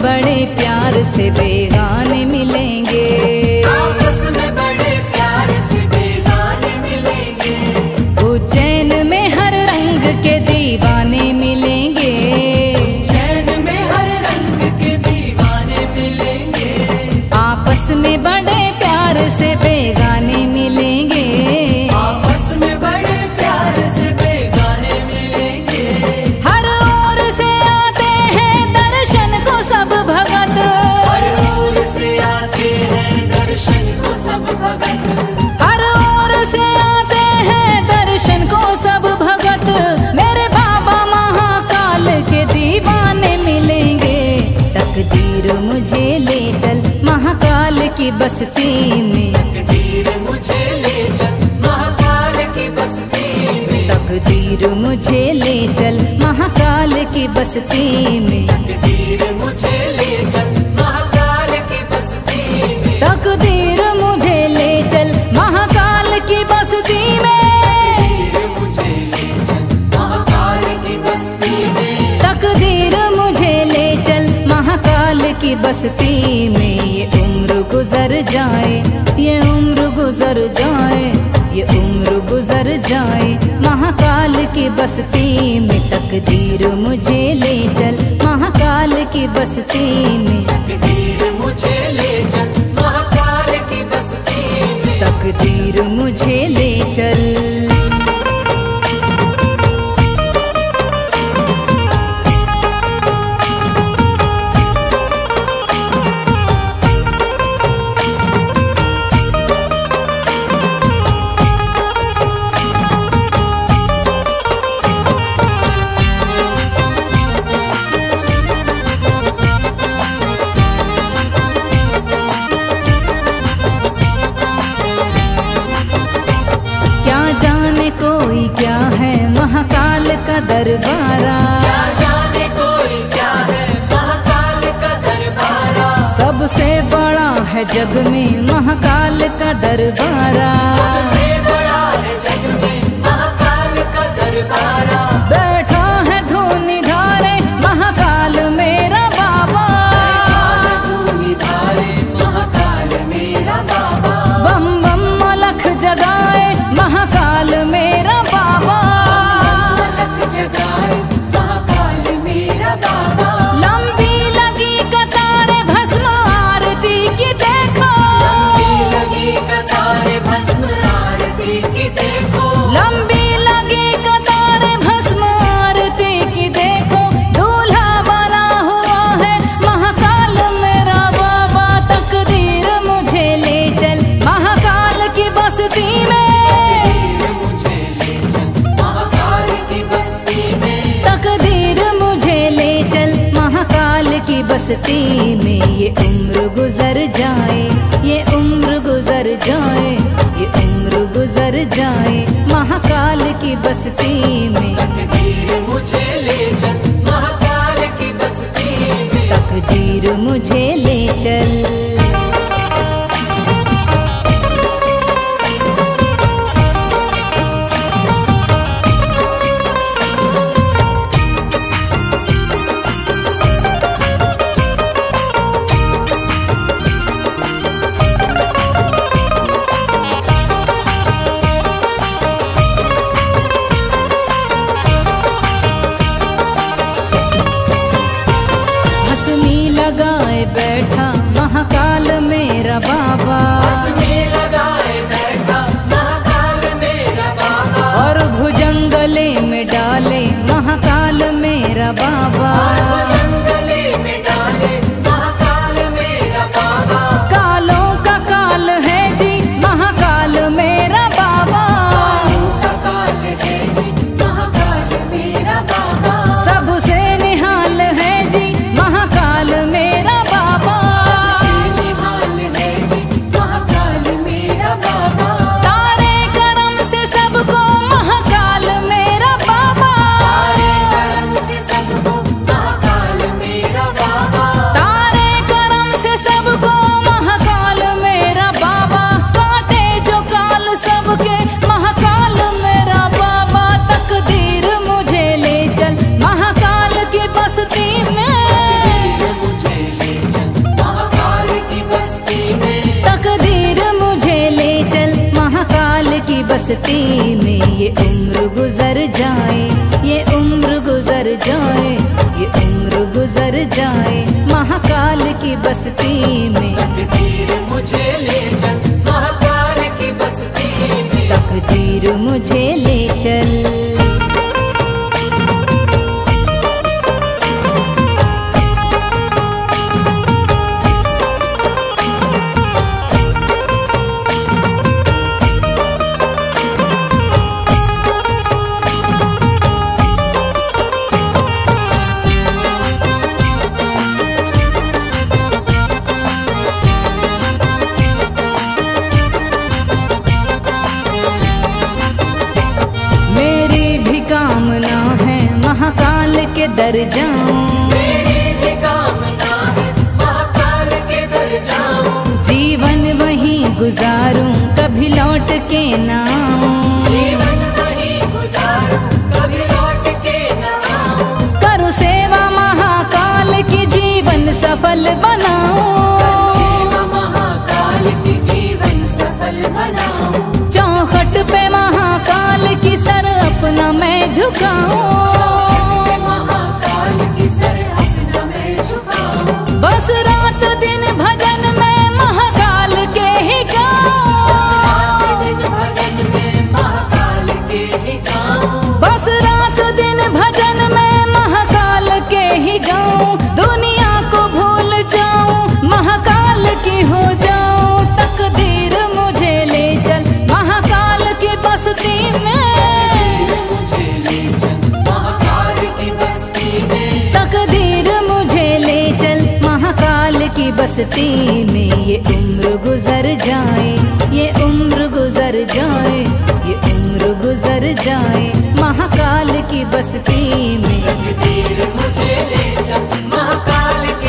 प्यार से बेगाने मिलेंगे। आपस में बड़े प्यार से बेगाने मिलेंगे। उज्जैन में हर रंग के दीवाने मिलेंगे। उज्जैन में हर रंग के दीवाने मिलेंगे। आपस में बड़े हर ओर से आते हैं दर्शन को सब भगत। मेरे बाबा महाकाल के दीवाने मिलेंगे। तकदीर मुझे ले चल महाकाल की बस्ती में। तकदीर मुझे ले चल महाकाल की बस्ती में। तकदीर मुझे ले चल महाकाल की बस्ती में। की बस्ती में ये उम्र गुजर जाए, ये उम्र गुजर जाए, ये उम्र गुजर जाए। महाकाल की बस्ती में तकदीर मुझे ले चल, महाकाल की बस्ती में तकदीर मुझे ले चल, महाकाल की बस्ती में तकदीर मुझे ले चल। का दरबारा। जाने कोई क्या है महाकाल का दरबारा सबसे बड़ा है जग में महाकाल का दरबारा। बैठा है धोनी धारे महाकाल मेरा बाबा धूनी धारे, महाकाल मेरा बाबा। बम बम मलख जगाए, महाकाल मेरा लगी कतारे भस्म की देखो बना हुआ है। महाकाल मेरा बाबा चल। महाकाल की बस्ती में। तकदीर मुझे ले चल। महाकाल की बस्ती में ये उम्र गुजर जाए। बसती में ये उम्र गुजर जाए ये उम्र गुजर जाए ये उम्र गुजर जाए। महाकाल की बस्ती में तकदीर मुझे ले चल महाकाल की बस्ती में। तकदीर मुझे ले चल। के ना आऊँ जीवन नहीं गुजारूं कभी लौट के न आऊँ सेवा महाकाल की जीवन सफल सेवा महाकाल की जीवन सफल बनाऊँ चौखट पे महाकाल की सर अपना मैं झुकाऊं महाकाल की सर अपना मैं झुकाऊं। बस की बस्ती में ये उम्र गुजर जाए, ये उम्र गुजर जाए, ये उम्र गुजर जाए। महाकाल की बस्ती में। मुझे ले चल महाकाल की